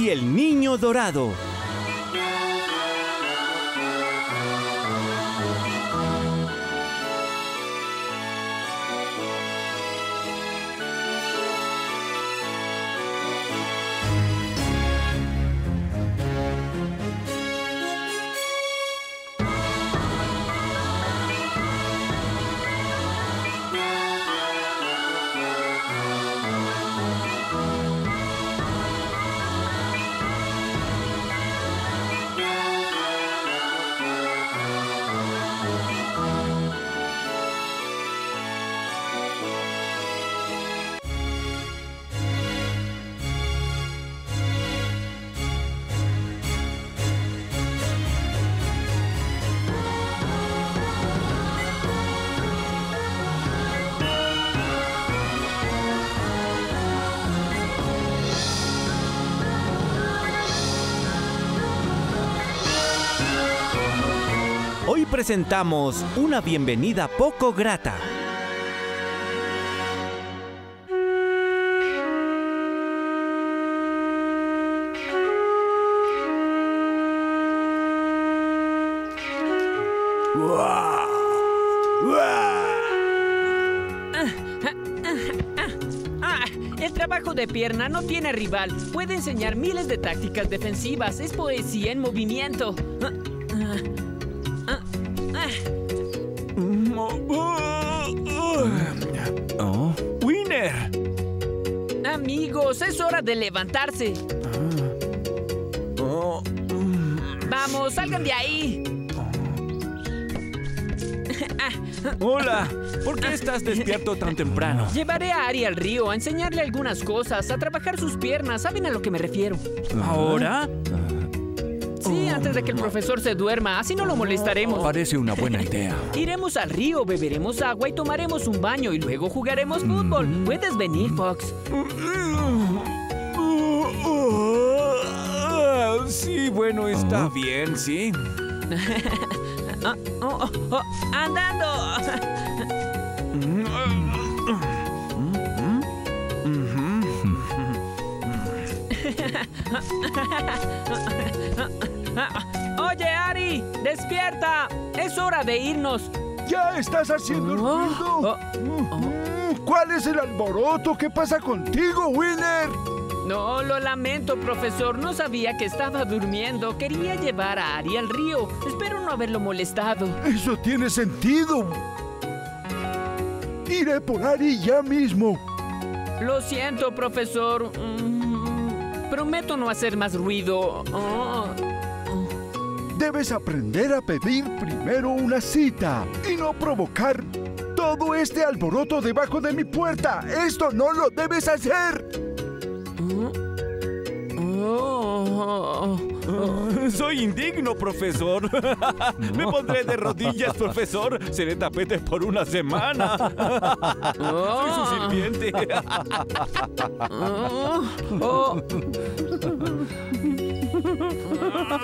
Y el niño dorado. Presentamos una bienvenida poco grata. Ah, el trabajo de pierna no tiene rival. Puede enseñar miles de tácticas defensivas. Es poesía en movimiento. Amigos, es hora de levantarse. Oh, Vamos, salgan de ahí. hola. ¿Por qué estás despierto tan temprano? Llevaré a Ari al río a enseñarle algunas cosas, a trabajar sus piernas. ¿Saben a lo que me refiero? ¿Ahora? Antes de que el profesor se duerma, así no lo molestaremos. Parece una buena idea. Iremos al río, beberemos agua y tomaremos un baño y luego jugaremos fútbol. Puedes venir, Fox. Sí, bueno, está bien, sí. Ah, oh, oh, oh, ¡Andando! Oye, Ari, despierta. Es hora de irnos. ¡Ya estás haciendo ruido! Oh, ¿Cuál es el alboroto? ¿Qué pasa contigo, Winner? No, lo lamento, profesor. No sabía que estaba durmiendo. Quería llevar a Ari al río. Espero no haberlo molestado. Eso tiene sentido. Iré por Ari ya mismo. Lo siento, profesor. Mm, prometo no hacer más ruido. Oh. Debes aprender a pedir primero una cita y no provocar todo este alboroto debajo de mi puerta. Esto no lo debes hacer. Oh. Soy indigno, profesor. Me pondré de rodillas, profesor. Seré tapete por una semana. Soy su sirviente. Oh. Oh.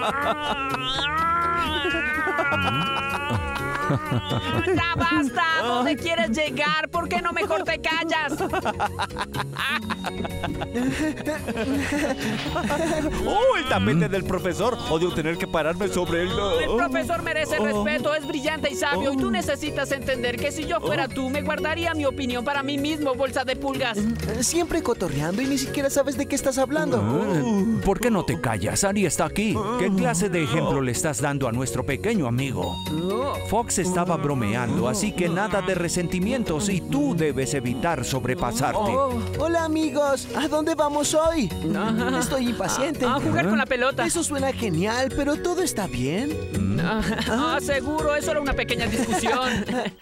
¡Ya basta! ¿Dónde quieres llegar? ¿Por qué no mejor te callas? ¡Oh, el tapete del profesor! Odio tener que pararme sobre él. El profesor merece respeto, es brillante y sabio, y tú necesitas entender que si yo fuera tú, me guardaría mi opinión para mí mismo, bolsa de pulgas. Siempre cotorreando y ni siquiera sabes de qué estás hablando. Eh, ¿Por qué no te callas? Ari está aquí. ¿Qué clase de ejemplo le estás dando a nuestro pequeño amigo? Fox estaba bromeando, así que nada de resentimientos y tú debes evitar sobrepasarte. Oh, hola amigos, ¿a dónde vamos hoy? Ajá. Estoy impaciente. A jugar con la pelota. Eso suena genial, pero todo está bien. Ah, seguro, eso era una pequeña discusión.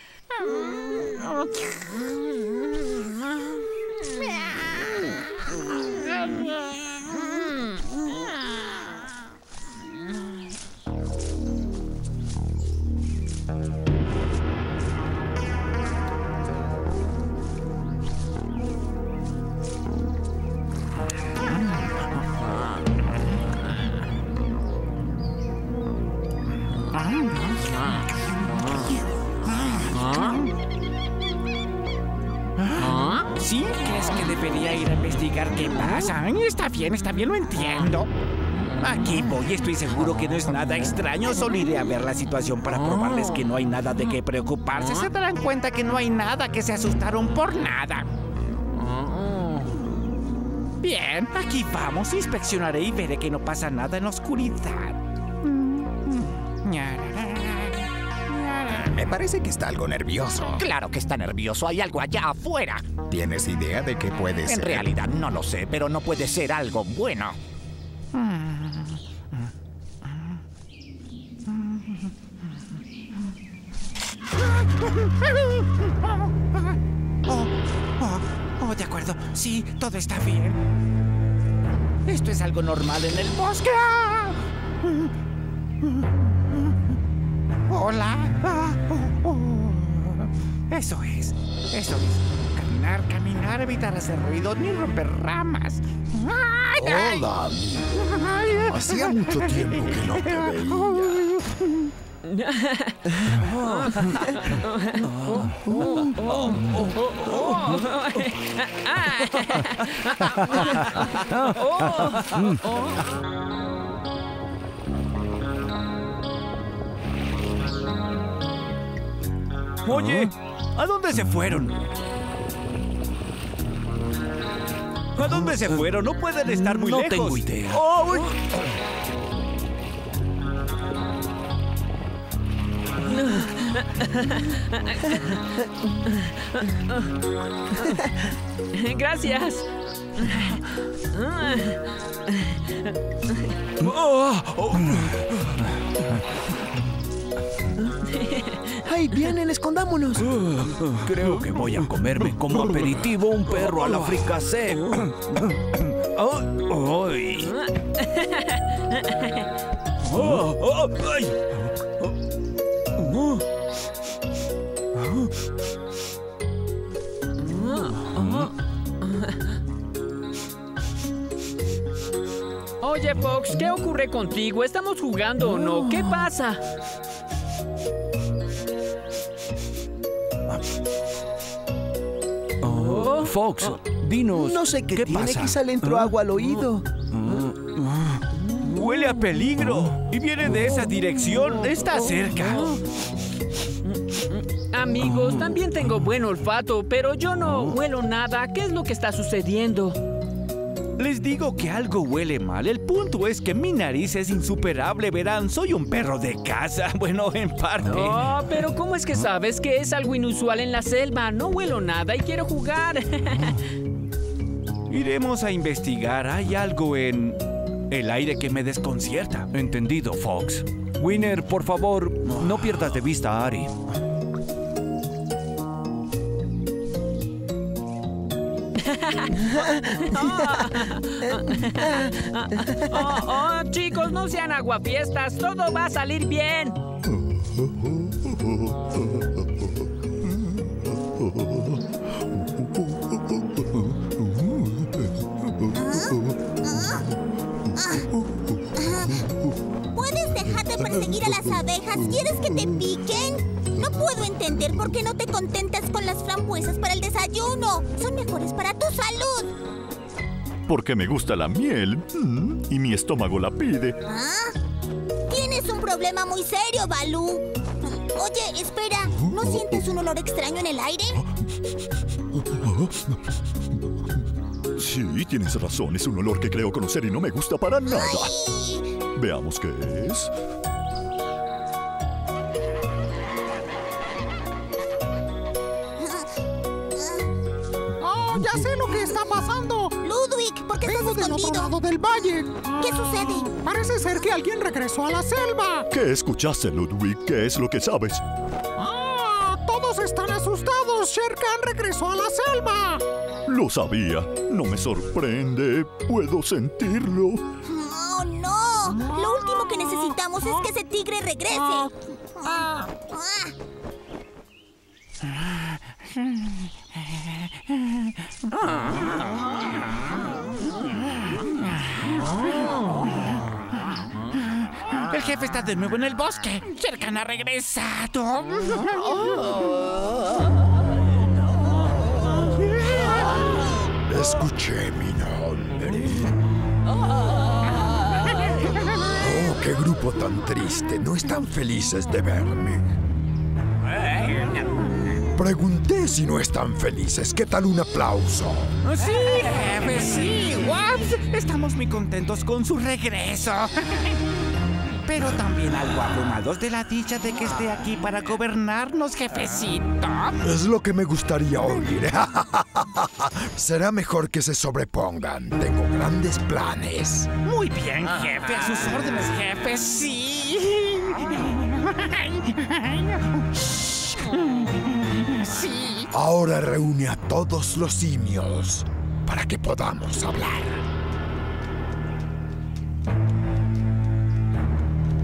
debería ir a investigar qué pasa? Está bien, está bien, lo entiendo. Aquí voy, estoy seguro que no es nada extraño. Solo iré a ver la situación para probarles que no hay nada de qué preocuparse. Se darán cuenta que no hay nada, que se asustaron por nada. Bien, aquí vamos. Inspeccionaré y veré que no pasa nada en la oscuridad. Me parece que está algo nervioso. Claro que está nervioso. Hay algo allá afuera. ¿Tienes idea de qué puede En ser? realidad no lo sé, pero no puede ser algo bueno. Oh, oh, oh, de acuerdo. Sí, todo está bien. Esto es algo normal en el bosque. Ah. Hola. Ah, oh, oh. Eso es. Eso es. Caminar, caminar, evitar hacer ruido ni romper ramas. Ay, ay. Hola, amigo. Hacía mucho tiempo que no te veía. Oye, ¿a dónde se fueron? ¿A dónde se fueron? No pueden estar muy No lejos. tengo idea. Oh, uy. Gracias. Oh, oh. ¡Ay, vienen, escondámonos! Creo que voy a comerme como aperitivo un perro a la fricasé. Oh, ay. Oh, oh, ay. Oye, Fox, ¿qué ocurre contigo? ¿Estamos jugando o no? ¿Qué pasa? Oh, Fox, dinos. No sé qué, ¿Qué tiene, pasa? quizá le entró agua al oído. Huele a peligro y viene de esa dirección. Está cerca. Amigos, también tengo buen olfato, pero yo no huelo nada. ¿Qué es lo que está sucediendo? Les digo que algo huele mal. El punto es que mi nariz es insuperable, verán. Soy un perro de casa. Bueno, en parte. Oh, pero ¿cómo es que sabes que es algo inusual en la selva? No huelo nada y quiero jugar. Iremos a investigar. Hay algo en el aire que me desconcierta. Entendido, Fox. Winner, por favor, no pierdas de vista a Ari. Oh, oh, chicos, no sean aguafiestas. Todo va a salir bien. ¿Puedes dejar de perseguir a las abejas? ¿Quieres que te piquen? Puedo entender por qué no te contentas con las frambuesas para el desayuno. Son mejores para tu salud. Porque me gusta la miel mm, y mi estómago la pide. ¿Ah? Tienes un problema muy serio, Balú. Oye, espera. ¿No sientes un olor extraño en el aire? Sí, tienes razón, es un olor que creo conocer y no me gusta para nada. Ay, Veamos qué es. Lado del valle. ¿Qué sucede? Parece ser que alguien regresó a la selva. ¿Qué escuchaste, Ludwig? ¿Qué es lo que sabes? ¡Ah! Todos están asustados. Sher Khan regresó a la selva. Lo sabía. No me sorprende. Puedo sentirlo. ¡Oh, no! Lo último que necesitamos es que ese tigre regrese. Ah. El jefe está de nuevo en el bosque. Cercan ha regresado. Escuché mi nombre. Oh, qué grupo tan triste. No están felices de verme. Pregunté si no están felices. ¿Qué tal un aplauso? Sí, jefe, sí. Waps, estamos muy contentos con su regreso. Pero también algo abrumados de la dicha de que esté aquí para gobernarnos, jefecito. Es lo que me gustaría oír. Será mejor que se sobrepongan. Tengo grandes planes. Muy bien, jefe. A sus órdenes, jefe. Sí. Sí. Ahora reúne a todos los simios para que podamos hablar.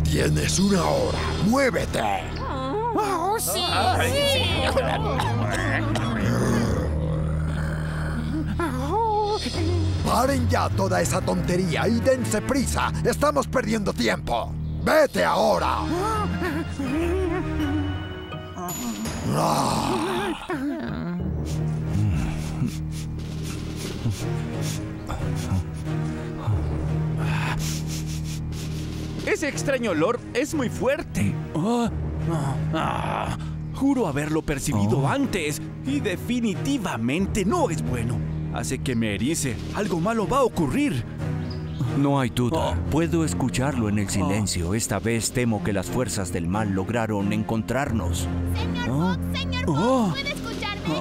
Tienes una hora. ¡Muévete! Oh, sí, Paren ya toda esa tontería y dense prisa. Estamos perdiendo tiempo. ¡Vete ahora! Ese extraño olor es muy fuerte. Ah, ah, ah. juro haberlo percibido antes y definitivamente no es bueno. Hace que me erice. Algo malo va a ocurrir. No hay duda. Puedo escucharlo en el silencio. Esta vez temo que las fuerzas del mal lograron encontrarnos. Señor Fox, señor Fox. ¿puede escucharme?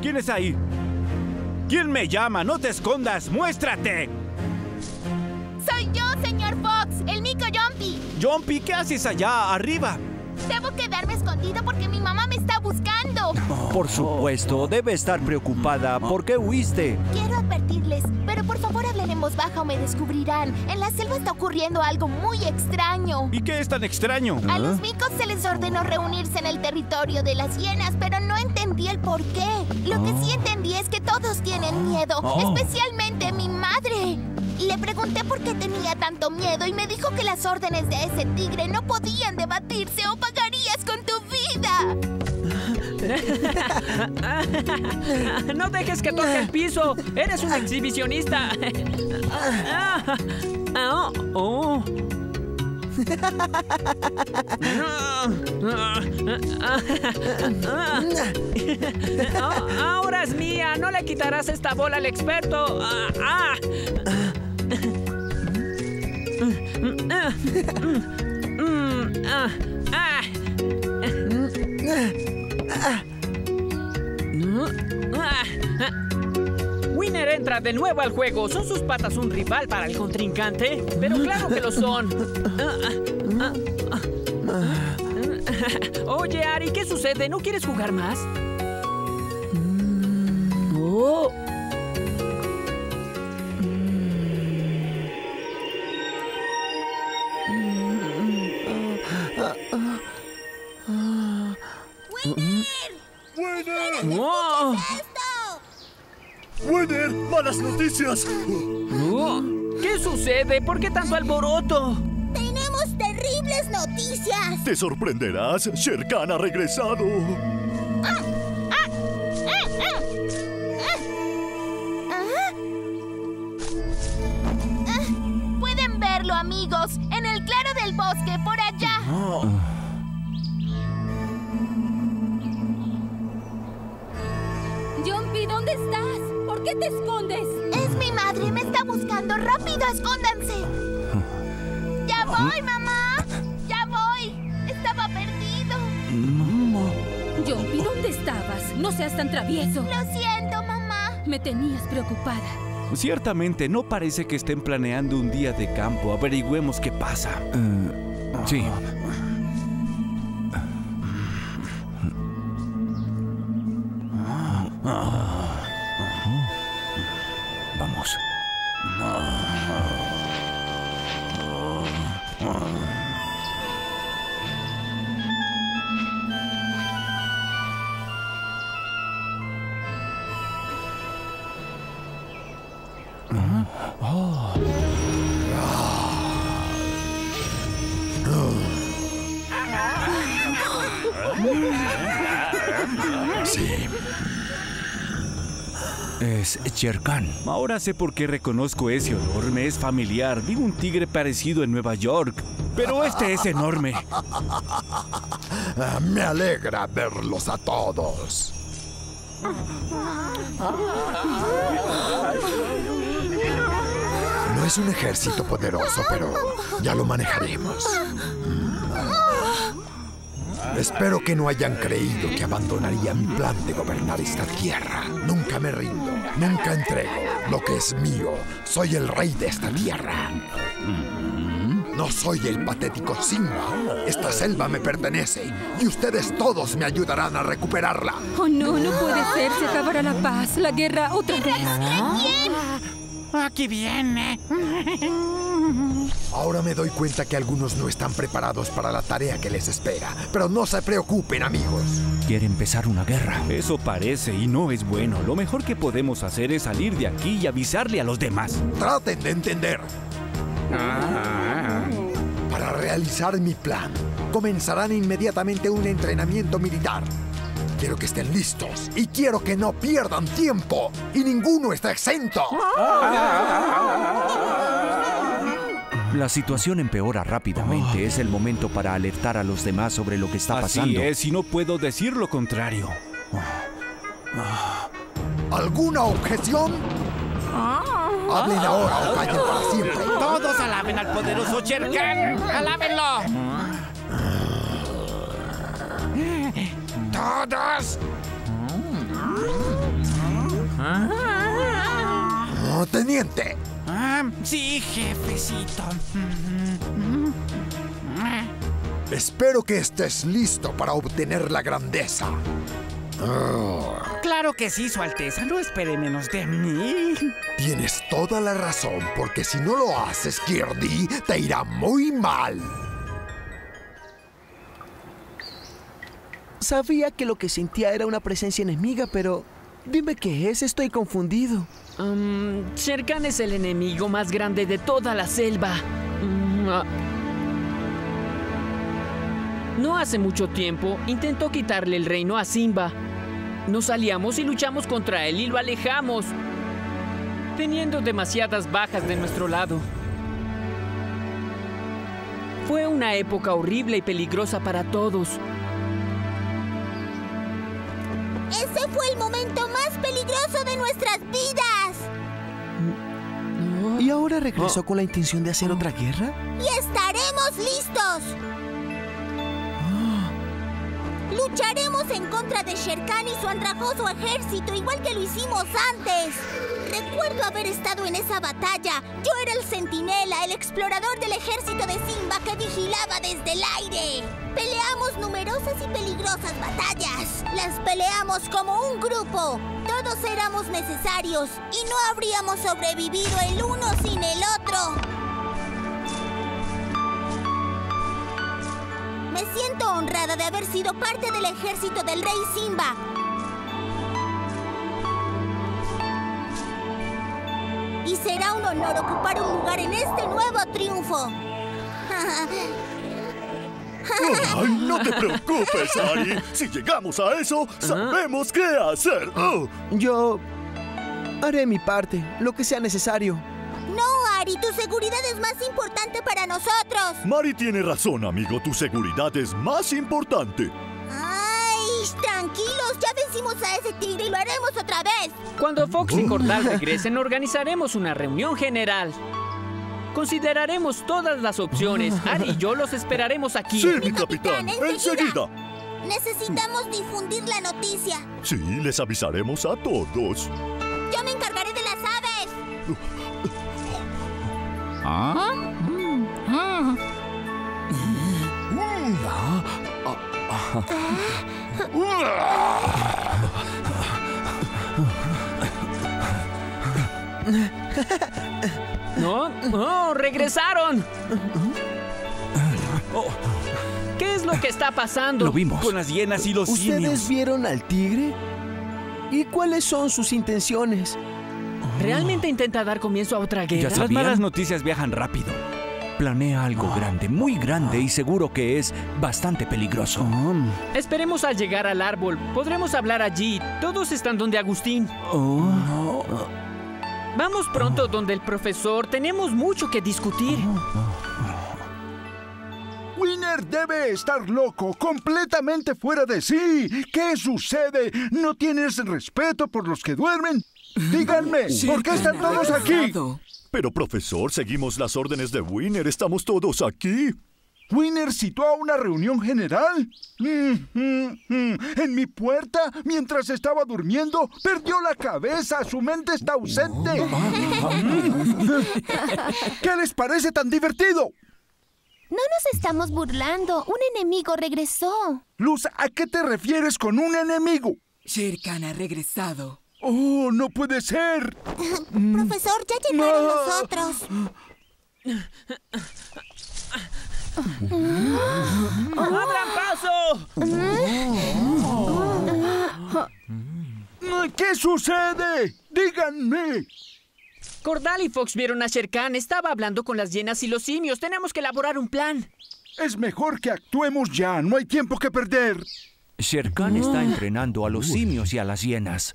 ¿Quién es ahí? ¿Quién me llama? No te escondas. ¡Muéstrate! Soy yo, señor Fox, el mico Jumpy. Jumpy, ¿qué haces allá arriba? Debo quedarme escondido porque mi mamá me está buscando. Por supuesto, debe estar preocupada. ¿Por qué huiste? Quiero advertirles, voz baja o me descubrirán. En la selva está ocurriendo algo muy extraño. ¿Y qué es tan extraño? A los micos se les ordenó reunirse en el territorio de las hienas, pero no entendí el por qué. Lo que sí entendí es que todos tienen miedo, Oh. especialmente mi madre. Le pregunté por qué tenía tanto miedo y me dijo que las órdenes de ese tigre no podían debatirse o pagarías con tu vida. No dejes que toque el piso. Eres un exhibicionista. Ah, oh, oh. Ah, Ahora es mía. No le quitarás esta bola al experto. Ah, ah. Ah, Entra de nuevo al juego. ¿Son sus patas un rival para el contrincante? Pero claro que lo son. Oye, Ari, ¿qué sucede? ¿No quieres jugar más? Oh, ¿Qué sucede? ¿Por qué tanto alboroto? Tenemos terribles noticias. Te sorprenderás, Sher Khan ha regresado. Ah, Ah, Pueden verlo, amigos, en el claro del bosque, por allá. Jumpy, ¿dónde estás? ¿Por qué te escondes? Madre, me está buscando. ¡Rápido, escóndanse! ¡Ya voy, mamá! ¡Ya voy! Estaba perdido. Jumpy, ¿dónde estabas? No seas tan travieso. Lo siento, mamá. Me tenías preocupada. Ciertamente no parece que estén planeando un día de campo. Averigüemos qué pasa. Eh, sí. Es Khan. Ahora sé por qué reconozco ese olor. Me es familiar. Vi un tigre parecido en Nueva York. Pero este es enorme. Me alegra verlos a todos. No es un ejército poderoso, pero ya lo manejaremos. Espero que no hayan creído que abandonaría mi plan de gobernar esta tierra. Nunca me rindo, nunca entrego lo que es mío. Soy el rey de esta tierra. No soy el patético Simba. Esta selva me pertenece y ustedes todos me ayudarán a recuperarla. Oh, no, no puede ser. Se acabará la paz, la guerra otra vez. Aquí viene. Ahora me doy cuenta que algunos no están preparados para la tarea que les espera. Pero no se preocupen, amigos. Quiere empezar una guerra. Eso parece y no es bueno. Lo mejor que podemos hacer es salir de aquí y avisarle a los demás. Traten de entender. Para realizar mi plan, comenzarán inmediatamente un entrenamiento militar. Quiero que estén listos y quiero que no pierdan tiempo. Y ninguno está exento. La situación empeora rápidamente. Es el momento para alertar a los demás sobre lo que está Así pasando. es, y no puedo decir lo contrario. ¿Alguna objeción? Hablen ahora o callen para siempre. Todos alaben al poderoso Shere Khan. ¡Alábenlo! ¡Todos! Oh, teniente, Ah, sí, jefecito. espero que estés listo para obtener la grandeza. Oh, Claro que sí, Su Alteza. No espere menos de mí. tienes toda la razón, porque si no lo haces, Kirby, te irá muy mal. Sabía que lo que sentía era una presencia enemiga, pero dime qué es, estoy confundido. Um, Shere Khan es el enemigo más grande de toda la selva. Mm, ah. No hace mucho tiempo intentó quitarle el reino a Simba. Nos aliamos y luchamos contra él y lo alejamos, teniendo demasiadas bajas de nuestro lado. Fue una época horrible y peligrosa para todos. Ese fue el momento más peligroso de nuestras vidas. ¿Y ahora regresó con la intención de hacer otra guerra? Y estaremos listos. Lucharemos en contra de Shere Khan y su andrajoso ejército, igual que lo hicimos antes. Recuerdo haber estado en esa batalla. Yo era el centinela, el explorador del ejército de Simba que vigilaba desde el aire. Peleamos numerosas y peligrosas batallas. Las peleamos como un grupo. Todos éramos necesarios y no habríamos sobrevivido el uno sin el otro. Me siento honrada de haber sido parte del ejército del rey Simba. Honor ocupar un lugar en este nuevo triunfo. Ay, no te preocupes, Ari. Si llegamos a eso, sabemos qué hacer. Oh. Yo haré mi parte, lo que sea necesario. No, Ari, tu seguridad es más importante para nosotros. Mari tiene razón, amigo. Tu seguridad es más importante. Tranquilos, ya vencimos a ese tigre y lo haremos otra vez. Cuando Fox y Cortal regresen, organizaremos una reunión general. Consideraremos todas las opciones. Ari y yo los esperaremos aquí. Sí, mi capitán. Enseguida. Necesitamos difundir la noticia. Sí, les avisaremos a todos. Yo me encargaré de las aves. ¡No! ¡No! ¡Regresaron! Oh, ¿Qué es lo que está pasando? Lo vimos. Con las hienas y los ¿Ustedes simios. vieron al tigre? ¿Y cuáles son sus intenciones? ¿Realmente intenta dar comienzo a otra ¿Ya guerra? Las sabían? malas noticias viajan rápido. Planea algo grande, muy grande y seguro que es bastante peligroso. Esperemos al llegar al árbol. Podremos hablar allí. Todos están donde Agustín. Vamos pronto donde el profesor. Tenemos mucho que discutir. Winner debe estar loco, completamente fuera de sí. ¿Qué sucede? ¿No tienes respeto por los que duermen? Díganme, ¿por qué están todos aquí? Pero profesor, seguimos las órdenes de Winner. Estamos todos aquí. ¿Winner citó a una reunión general? Mm, mm, mm. En mi puerta, mientras estaba durmiendo, perdió la cabeza. Su mente está ausente. ¿Qué les parece tan divertido? No nos estamos burlando. Un enemigo regresó. Luz, ¿a qué te refieres con un enemigo? Sherkan ha regresado. ¡Oh, no puede ser! Profesor, ya llegaron los otros. ¡Abran paso! ¿Qué sucede? Díganme. Cordal y Fox vieron a Sherkan. Estaba hablando con las hienas y los simios. Tenemos que elaborar un plan. Es mejor que actuemos ya. No hay tiempo que perder. Sherkan está entrenando a los simios y a las hienas.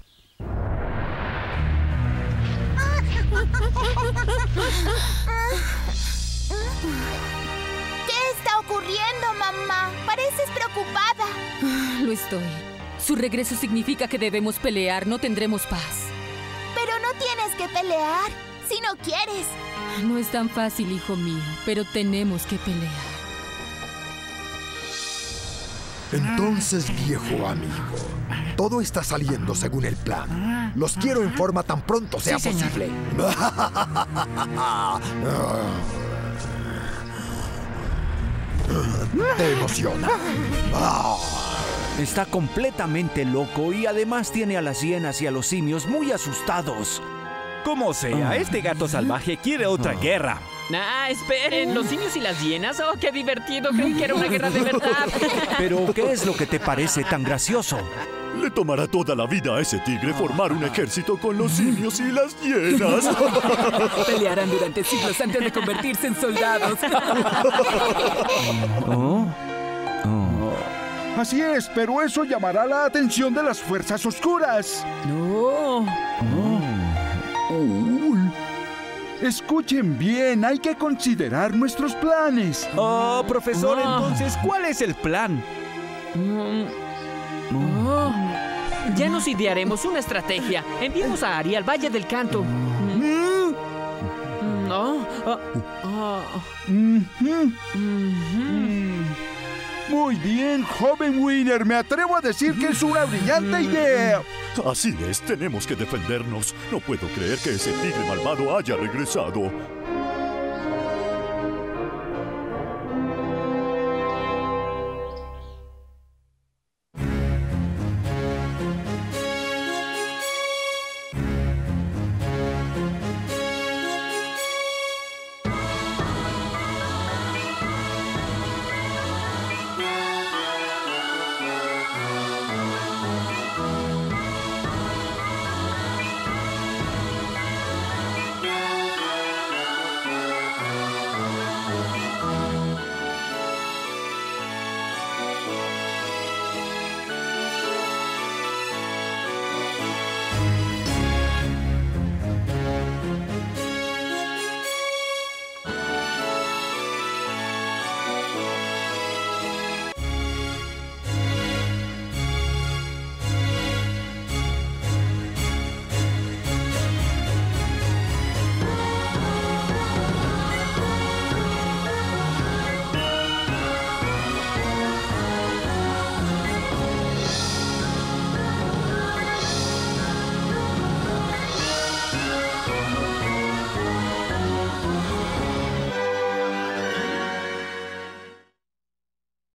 ¿Qué está ocurriendo, mamá? Pareces preocupada. Lo estoy. Su regreso significa que debemos pelear, no tendremos paz. Pero no tienes que pelear, si no quieres. No es tan fácil, hijo mío, pero tenemos que pelear. Entonces, viejo amigo, todo está saliendo según el plan. Los quiero en forma tan pronto sea Sí, posible. Te emociona. Ah. Está completamente loco y además tiene a las hienas y a los simios muy asustados. Como sea, este gato salvaje quiere otra guerra. Ah, esperen. ¿Los simios y las hienas? ¡Oh, qué divertido! Creí que era una guerra de verdad. Pero, ¿qué es lo que te parece tan gracioso? Le tomará toda la vida a ese tigre formar un ejército con los simios y las hienas. Pelearán durante siglos antes de convertirse en soldados. ¿Oh? Así es, pero eso llamará la atención de las fuerzas oscuras. No. Escuchen bien, hay que considerar nuestros planes. Oh, profesor, Ah. entonces, ¿cuál es el plan? Oh. Ya nos idearemos una estrategia. Enviemos a Ari al Valle del Canto. Mm. No. Muy bien, joven Winner. Me atrevo a decir que es una brillante idea. Así es, tenemos que defendernos. No puedo creer que ese tigre malvado haya regresado.